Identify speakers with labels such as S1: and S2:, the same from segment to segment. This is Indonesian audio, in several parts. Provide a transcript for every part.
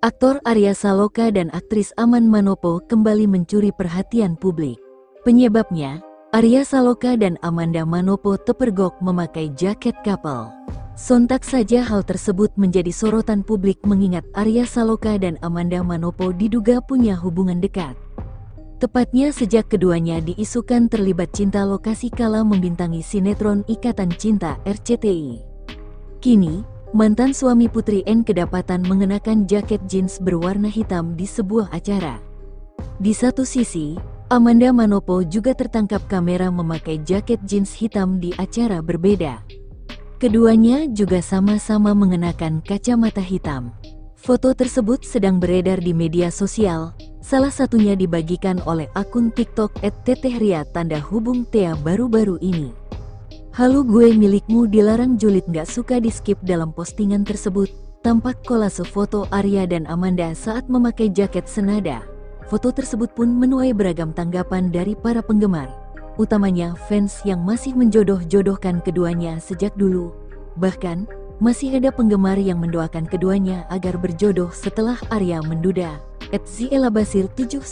S1: Aktor Arya Saloka dan aktris Aman Manopo kembali mencuri perhatian publik. Penyebabnya, Arya Saloka dan Amanda Manopo tepergok memakai jaket couple. Sontak saja hal tersebut menjadi sorotan publik mengingat Arya Saloka dan Amanda Manopo diduga punya hubungan dekat. Tepatnya sejak keduanya diisukan terlibat cinta lokasi kala membintangi sinetron Ikatan Cinta RCTI. Kini, Mantan suami Putri N kedapatan mengenakan jaket jeans berwarna hitam di sebuah acara. Di satu sisi, Amanda Manopo juga tertangkap kamera memakai jaket jeans hitam di acara berbeda. Keduanya juga sama-sama mengenakan kacamata hitam. Foto tersebut sedang beredar di media sosial, salah satunya dibagikan oleh akun TikTok @tetehria tanda hubung Tea baru-baru ini. Halo gue milikmu dilarang julid gak suka di skip dalam postingan tersebut. Tampak kolase foto Arya dan Amanda saat memakai jaket senada. Foto tersebut pun menuai beragam tanggapan dari para penggemar. Utamanya fans yang masih menjodoh-jodohkan keduanya sejak dulu. Bahkan, masih ada penggemar yang mendoakan keduanya agar berjodoh setelah Arya menduda. At 7973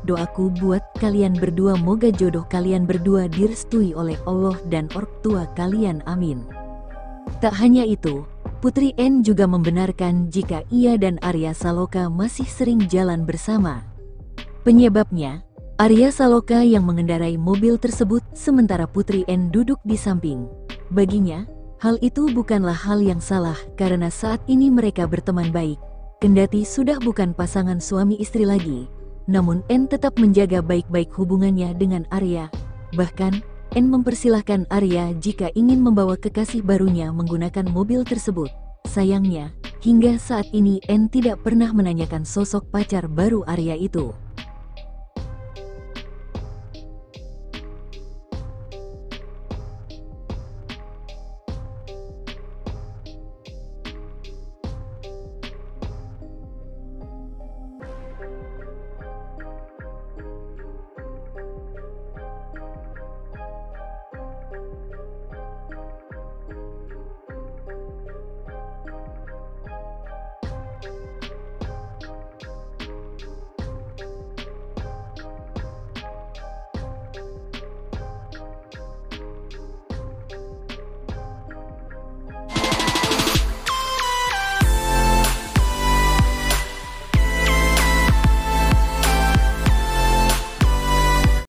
S1: Doaku buat kalian berdua moga jodoh kalian berdua direstui oleh Allah dan ortua kalian amin. Tak hanya itu, Putri N juga membenarkan jika ia dan Arya Saloka masih sering jalan bersama. Penyebabnya, Arya Saloka yang mengendarai mobil tersebut sementara Putri N duduk di samping. Baginya, hal itu bukanlah hal yang salah karena saat ini mereka berteman baik. Kendati sudah bukan pasangan suami istri lagi, namun N tetap menjaga baik-baik hubungannya dengan Arya. Bahkan, N mempersilahkan Arya jika ingin membawa kekasih barunya menggunakan mobil tersebut. Sayangnya, hingga saat ini N tidak pernah menanyakan sosok pacar baru Arya itu.